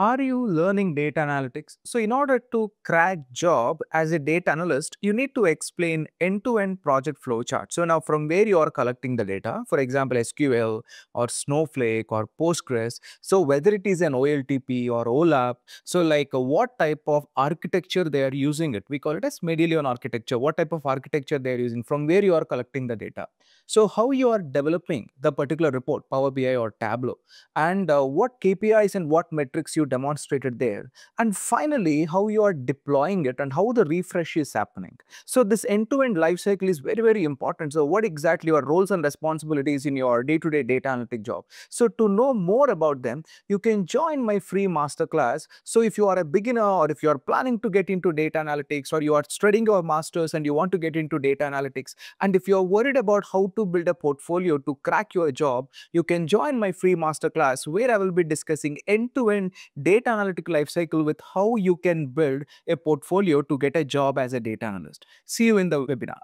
Are you learning data analytics? So in order to crack job as a data analyst, you need to explain end-to-end project flowchart. So now from where you are collecting the data, for example, SQL or Snowflake or Postgres. So whether it is an OLTP or OLAP, so like uh, what type of architecture they are using it. We call it as Medallion architecture. What type of architecture they are using, from where you are collecting the data. So how you are developing the particular report, Power BI or Tableau, and uh, what KPIs and what metrics you demonstrated there. And finally, how you are deploying it and how the refresh is happening. So this end-to-end -end life cycle is very, very important. So what exactly your roles and responsibilities in your day-to-day -day data analytic job. So to know more about them, you can join my free masterclass. So if you are a beginner or if you are planning to get into data analytics or you are studying your masters and you want to get into data analytics, and if you're worried about how to build a portfolio to crack your job, you can join my free masterclass where I will be discussing end-to-end -end data analytic lifecycle with how you can build a portfolio to get a job as a data analyst. See you in the webinar.